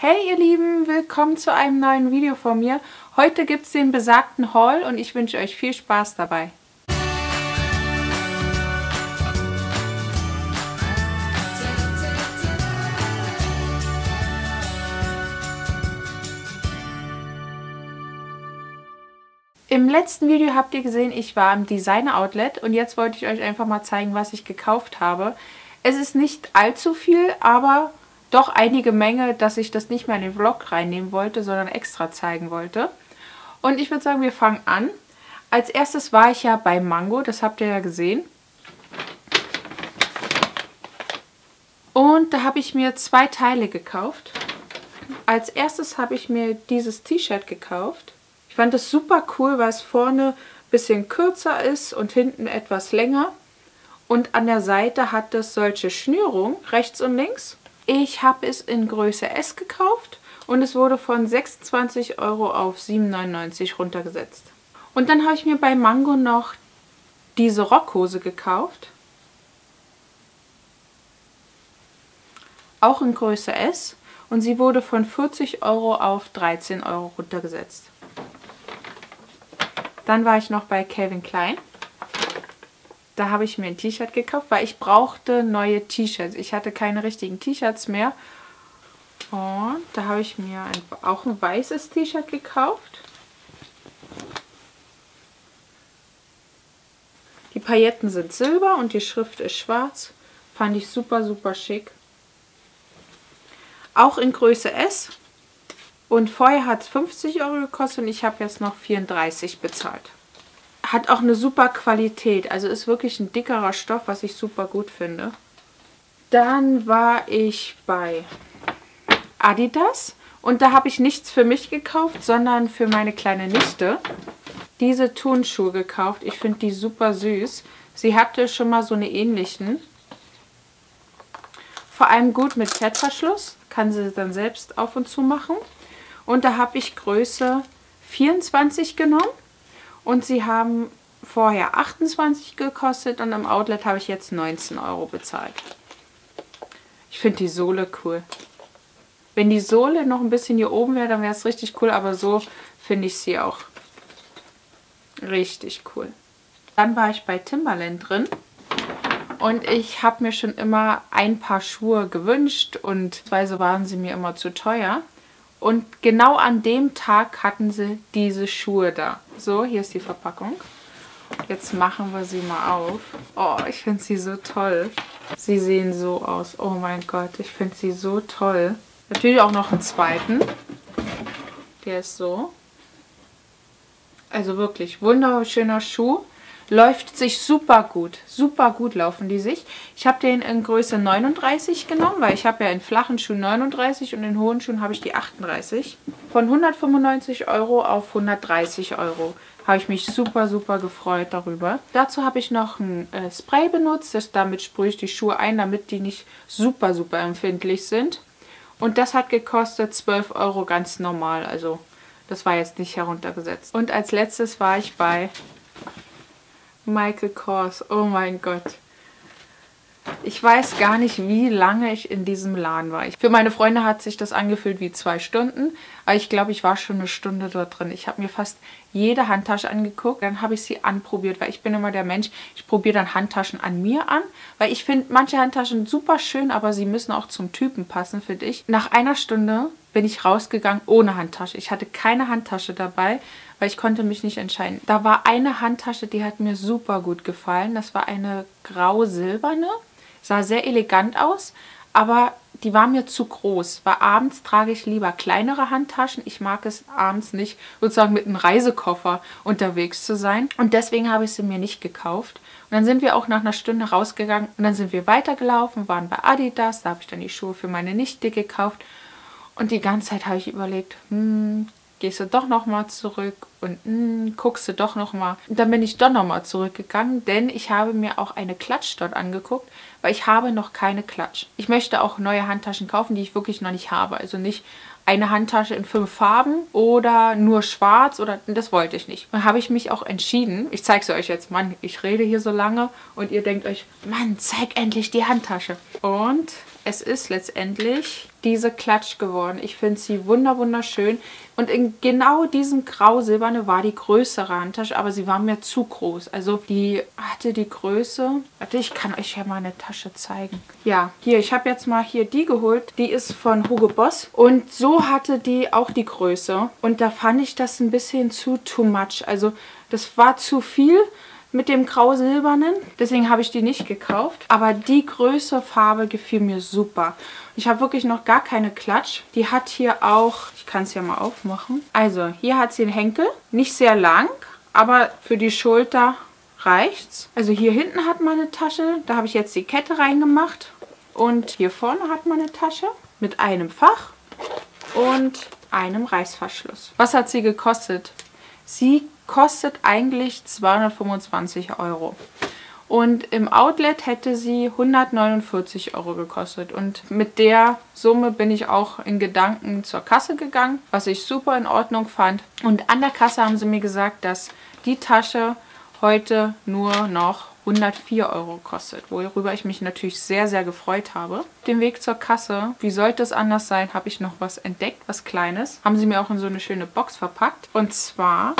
Hey ihr Lieben, willkommen zu einem neuen Video von mir. Heute gibt es den besagten Haul und ich wünsche euch viel Spaß dabei. Im letzten Video habt ihr gesehen, ich war im Designer Outlet und jetzt wollte ich euch einfach mal zeigen, was ich gekauft habe. Es ist nicht allzu viel, aber doch einige Menge, dass ich das nicht mehr in den Vlog reinnehmen wollte, sondern extra zeigen wollte. Und ich würde sagen, wir fangen an. Als erstes war ich ja bei Mango, das habt ihr ja gesehen. Und da habe ich mir zwei Teile gekauft. Als erstes habe ich mir dieses T-Shirt gekauft. Ich fand das super cool, weil es vorne ein bisschen kürzer ist und hinten etwas länger. Und an der Seite hat es solche Schnürungen, rechts und links. Ich habe es in Größe S gekauft und es wurde von 26 Euro auf 7,99 runtergesetzt. Und dann habe ich mir bei Mango noch diese Rockhose gekauft. Auch in Größe S und sie wurde von 40 Euro auf 13 Euro runtergesetzt. Dann war ich noch bei Calvin Klein. Da habe ich mir ein T-Shirt gekauft, weil ich brauchte neue T-Shirts. Ich hatte keine richtigen T-Shirts mehr. Und da habe ich mir ein, auch ein weißes T-Shirt gekauft. Die Pailletten sind silber und die Schrift ist schwarz. Fand ich super, super schick. Auch in Größe S. Und vorher hat es 50 Euro gekostet und ich habe jetzt noch 34 bezahlt. Hat auch eine super Qualität. Also ist wirklich ein dickerer Stoff, was ich super gut finde. Dann war ich bei Adidas. Und da habe ich nichts für mich gekauft, sondern für meine kleine Nichte. Diese Turnschuhe gekauft. Ich finde die super süß. Sie hatte schon mal so eine ähnlichen. Vor allem gut mit Klettverschluss. Kann sie dann selbst auf und zu machen. Und da habe ich Größe 24 genommen. Und sie haben vorher 28 gekostet und im Outlet habe ich jetzt 19 Euro bezahlt. Ich finde die Sohle cool. Wenn die Sohle noch ein bisschen hier oben wäre, dann wäre es richtig cool, aber so finde ich sie auch richtig cool. Dann war ich bei Timberland drin und ich habe mir schon immer ein paar Schuhe gewünscht und weise waren sie mir immer zu teuer. Und genau an dem Tag hatten sie diese Schuhe da. So, hier ist die Verpackung. Jetzt machen wir sie mal auf. Oh, ich finde sie so toll. Sie sehen so aus. Oh mein Gott, ich finde sie so toll. Natürlich auch noch einen zweiten. Der ist so. Also wirklich wunderschöner Schuh. Läuft sich super gut. Super gut laufen die sich. Ich habe den in Größe 39 genommen, weil ich habe ja in flachen Schuhen 39 und in hohen Schuhen habe ich die 38. Von 195 Euro auf 130 Euro habe ich mich super, super gefreut darüber. Dazu habe ich noch ein äh, Spray benutzt. Das, damit sprühe ich die Schuhe ein, damit die nicht super, super empfindlich sind. Und das hat gekostet 12 Euro ganz normal. Also das war jetzt nicht heruntergesetzt. Und als letztes war ich bei Michael Kors. Oh mein Gott. Ich weiß gar nicht, wie lange ich in diesem Laden war. Für meine Freunde hat sich das angefühlt wie zwei Stunden. Aber ich glaube, ich war schon eine Stunde dort drin. Ich habe mir fast jede Handtasche angeguckt. Dann habe ich sie anprobiert, weil ich bin immer der Mensch, ich probiere dann Handtaschen an mir an. Weil ich finde manche Handtaschen super schön, aber sie müssen auch zum Typen passen, finde ich. Nach einer Stunde bin ich rausgegangen ohne Handtasche. Ich hatte keine Handtasche dabei, weil ich konnte mich nicht entscheiden. Da war eine Handtasche, die hat mir super gut gefallen. Das war eine grau-silberne. Sah sehr elegant aus, aber die war mir zu groß. Weil abends trage ich lieber kleinere Handtaschen. Ich mag es abends nicht, sozusagen mit einem Reisekoffer unterwegs zu sein. Und deswegen habe ich sie mir nicht gekauft. Und dann sind wir auch nach einer Stunde rausgegangen und dann sind wir weitergelaufen, waren bei Adidas. Da habe ich dann die Schuhe für meine Nichte gekauft. Und die ganze Zeit habe ich überlegt, hm, gehst du doch nochmal zurück und mh, hm, guckst du doch nochmal. Dann bin ich doch nochmal zurückgegangen, denn ich habe mir auch eine Klatsch dort angeguckt, weil ich habe noch keine Klatsch. Ich möchte auch neue Handtaschen kaufen, die ich wirklich noch nicht habe. Also nicht eine Handtasche in fünf Farben oder nur schwarz oder das wollte ich nicht. Dann habe ich mich auch entschieden, ich zeige es euch jetzt, Mann, ich rede hier so lange und ihr denkt euch, Mann, zeig endlich die Handtasche. Und es ist letztendlich diese Klatsch geworden. Ich finde sie wunderschön. Und in genau diesem Grau-Silberne war die größere Handtasche, aber sie war mir zu groß. Also die hatte die Größe. Warte, ich kann euch ja mal eine Tasche zeigen. Ja, hier, ich habe jetzt mal hier die geholt. Die ist von Hugo Boss. Und so hatte die auch die Größe. Und da fand ich das ein bisschen zu too much. Also das war zu viel mit dem grau-silbernen. Deswegen habe ich die nicht gekauft. Aber die Größe, Farbe gefiel mir super. Ich habe wirklich noch gar keine Klatsch. Die hat hier auch, ich kann es ja mal aufmachen. Also, hier hat sie einen Henkel. Nicht sehr lang, aber für die Schulter reicht's. Also hier hinten hat man eine Tasche. Da habe ich jetzt die Kette reingemacht. Und hier vorne hat man eine Tasche mit einem Fach und einem Reißverschluss. Was hat sie gekostet? Sie kostet eigentlich 225 Euro. Und im Outlet hätte sie 149 Euro gekostet. Und mit der Summe bin ich auch in Gedanken zur Kasse gegangen, was ich super in Ordnung fand. Und an der Kasse haben sie mir gesagt, dass die Tasche heute nur noch 104 Euro kostet, worüber ich mich natürlich sehr, sehr gefreut habe. Den Weg zur Kasse, wie sollte es anders sein, habe ich noch was entdeckt, was Kleines. Haben sie mir auch in so eine schöne Box verpackt. Und zwar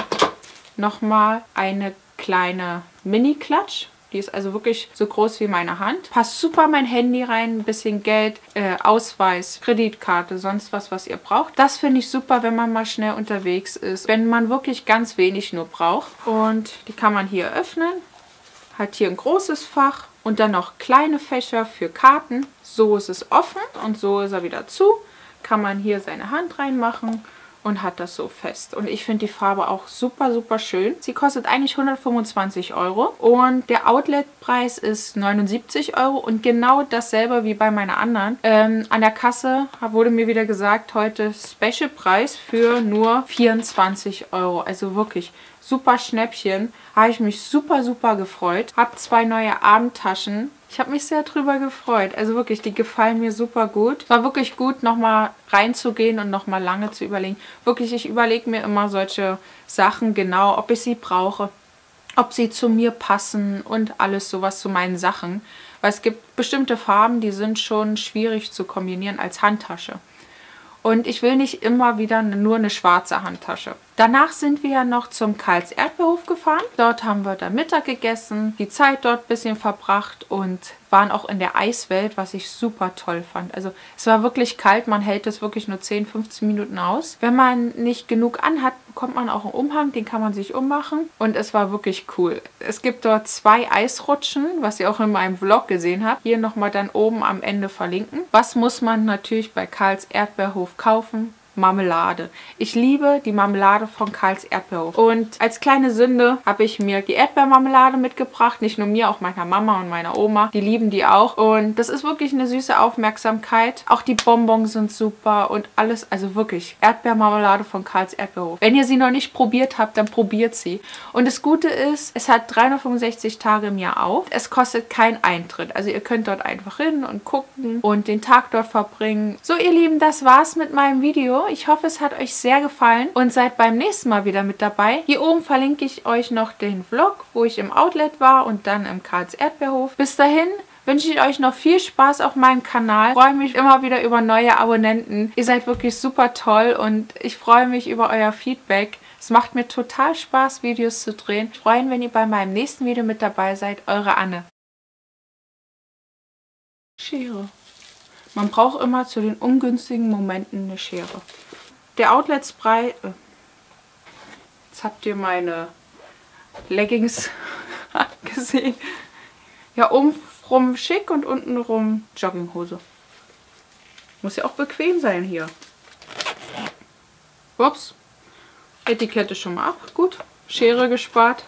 nochmal eine kleine Mini-Klatsch. Die ist also wirklich so groß wie meine Hand. Passt super mein Handy rein, ein bisschen Geld, äh, Ausweis, Kreditkarte, sonst was, was ihr braucht. Das finde ich super, wenn man mal schnell unterwegs ist. Wenn man wirklich ganz wenig nur braucht. Und die kann man hier öffnen. Hat hier ein großes Fach und dann noch kleine Fächer für Karten. So ist es offen und so ist er wieder zu. Kann man hier seine Hand reinmachen und hat das so fest. Und ich finde die Farbe auch super, super schön. Sie kostet eigentlich 125 Euro und der Outlet-Preis ist 79 Euro und genau dasselbe wie bei meiner anderen. Ähm, an der Kasse wurde mir wieder gesagt, heute Special-Preis für nur 24 Euro. Also wirklich super Schnäppchen. Habe ich mich super, super gefreut. Habe zwei neue Abendtaschen ich habe mich sehr drüber gefreut. Also wirklich, die gefallen mir super gut. War wirklich gut, nochmal reinzugehen und nochmal lange zu überlegen. Wirklich, ich überlege mir immer solche Sachen genau, ob ich sie brauche, ob sie zu mir passen und alles sowas zu meinen Sachen. Weil es gibt bestimmte Farben, die sind schon schwierig zu kombinieren als Handtasche. Und ich will nicht immer wieder nur eine schwarze Handtasche. Danach sind wir ja noch zum Karls Erdbeerhof gefahren. Dort haben wir dann Mittag gegessen, die Zeit dort ein bisschen verbracht und waren auch in der Eiswelt, was ich super toll fand. Also es war wirklich kalt, man hält es wirklich nur 10, 15 Minuten aus. Wenn man nicht genug anhat, bekommt man auch einen Umhang, den kann man sich ummachen und es war wirklich cool. Es gibt dort zwei Eisrutschen, was ihr auch in meinem Vlog gesehen habt. Hier nochmal dann oben am Ende verlinken. Was muss man natürlich bei Karls Erdbeerhof kaufen? Marmelade. Ich liebe die Marmelade von Karls Erdbeerhof. Und als kleine Sünde habe ich mir die Erdbeermarmelade mitgebracht. Nicht nur mir, auch meiner Mama und meiner Oma. Die lieben die auch. Und das ist wirklich eine süße Aufmerksamkeit. Auch die Bonbons sind super und alles. Also wirklich Erdbeermarmelade von Karls Erdbeerhof. Wenn ihr sie noch nicht probiert habt, dann probiert sie. Und das Gute ist, es hat 365 Tage im Jahr auf. Es kostet keinen Eintritt. Also ihr könnt dort einfach hin und gucken und den Tag dort verbringen. So ihr Lieben, das war's mit meinem Video. Ich hoffe, es hat euch sehr gefallen und seid beim nächsten Mal wieder mit dabei. Hier oben verlinke ich euch noch den Vlog, wo ich im Outlet war und dann im Karls Erdbeerhof. Bis dahin wünsche ich euch noch viel Spaß auf meinem Kanal. Ich freue mich immer wieder über neue Abonnenten. Ihr seid wirklich super toll und ich freue mich über euer Feedback. Es macht mir total Spaß, Videos zu drehen. Ich freue mich, wenn ihr bei meinem nächsten Video mit dabei seid. Eure Anne. Schere. Man braucht immer zu den ungünstigen Momenten eine Schere. Der Outlet Spray... Äh, jetzt habt ihr meine Leggings gesehen. Ja, oben rum schick und unten rum Jogginghose. Muss ja auch bequem sein hier. Ups. Etikette schon mal ab. Gut. Schere gespart.